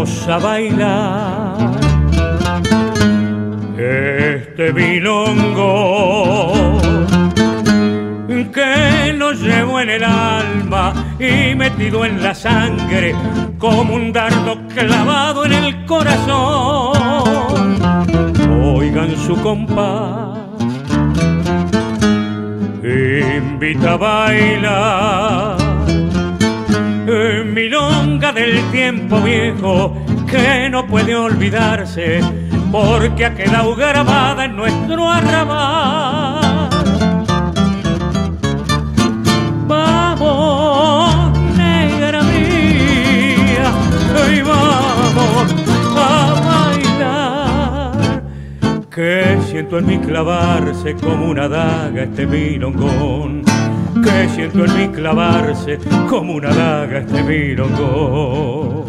vamos a bailar este milongo que lo llevo en el alma y metido en la sangre como un dardo clavado en el corazón. Oigan su compás, invita a bailar. Milonga del tiempo viejo que no puede olvidarse porque ha quedado grabada en nuestro arrabal. Vamos, negra mía, y vamos a bailar. Que siento en mí clavarse como una daga este milongón. Siento en mí clavarse como una daga este milongón.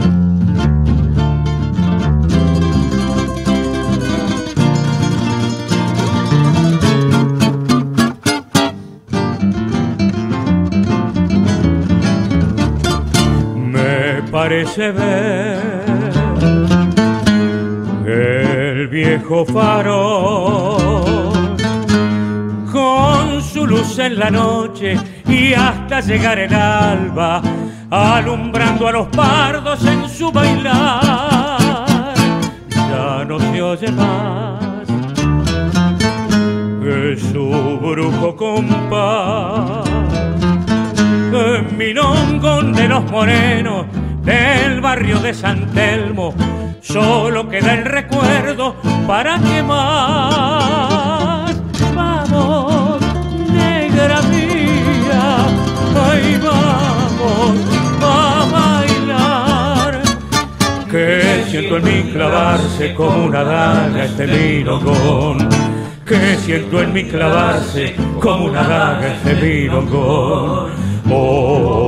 parece ver el viejo faro con su luz en la noche y hasta llegar el alba alumbrando a los pardos en su bailar ya no se oye más que su brujo compás en milongón de los morenos del barrio de San Telmo solo queda el recuerdo para quemar. En mí clavarse como una daga este milongón. Que siento en mí clavarse como una daga este milongón. Oh,